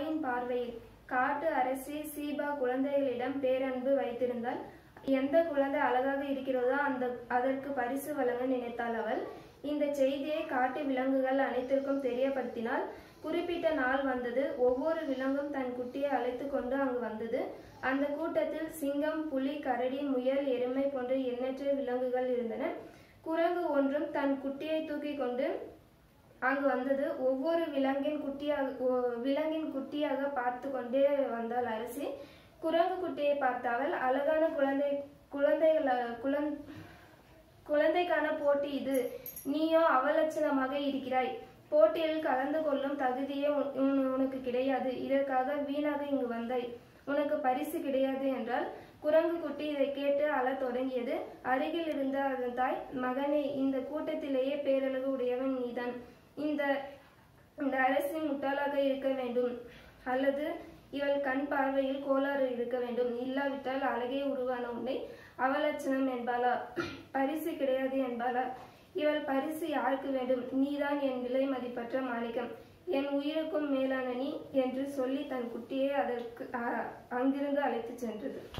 தாயின் பார்வையில். காட்டு அரசி சீபா குழந்தைகளிடம் பேரன்பு வைத்திருந்தால் எந்த குழந்தை அழகாக இருக்கிறதோ அந்த அதற்கு பரிசு வழங்க நினைத்தாள் அவள். இந்த செய்தியை காட்டு விலங்குகள் அனைத்திற்கும் தெரியப்படுத்தினால் குறிப்பிட்ட நாள் வந்தது. ஒவ்வொரு விலங்கும் தன் குட்டியை அழைத்து கொண்டு அங்கு வந்தது. அந்த கூட்டத்தில் சிங்கம் புலி கரடி முயல் எருமை போன்ற எண்ணற்ற விலங்குகள் இருந்தன. குரங்கு ஒன்றும் தன் குட்டியை தூக்கி கொண்டு அங்கு வந்தது. ஒவ்வொரு விலங்கின் குட்டியாக ஒ- விலங்கின் குட்டியாக பார்த்து கொண்டே வந்தாள் அரசி. குரங்கு குட்டியை பார்த்தாவள் அழகான குழந்தை குழந்தைகள குழந் குழந்தைக்கான போட்டி இது. நீயோ அவலட்சணமாக இருக்கிறாய். போட்டியில் கலந்து கொள்ளும் தகுதியே உன்- உனக்கு கிடையாது. இதற்காக வீணாக இங்கு வந்தாய். உனக்கு பரிசு கிடையாது என்றால் குரங்கு குட்டி இதை கேட்டு அழத் தொடங்கியது. அருகில் இருந்த அதன் தாய் மகனே இந்த கூட்டத்திலேயே பேரளவு இந்த இந்த அரசி முட்டாளாக இருக்க வேண்டும். அல்லது இவள் கண் பார்வையில் கோளாறு இருக்க வேண்டும். இல்லாவிட்டால் அழகே உருவான உன்னை அவலட்சணம் என்பாளா? பரிசு கிடையாது என்பாளா? இவள் பரிசு யாருக்கு வேண்டும்? நீதான் என் விலை மதிப்பற்ற மாணிக்கம். என் உயிருக்கும் மேலான நீ என்று சொல்லி தன் குட்டியை அதற்கு அங்கிருந்து அழைத்துச் சென்றது.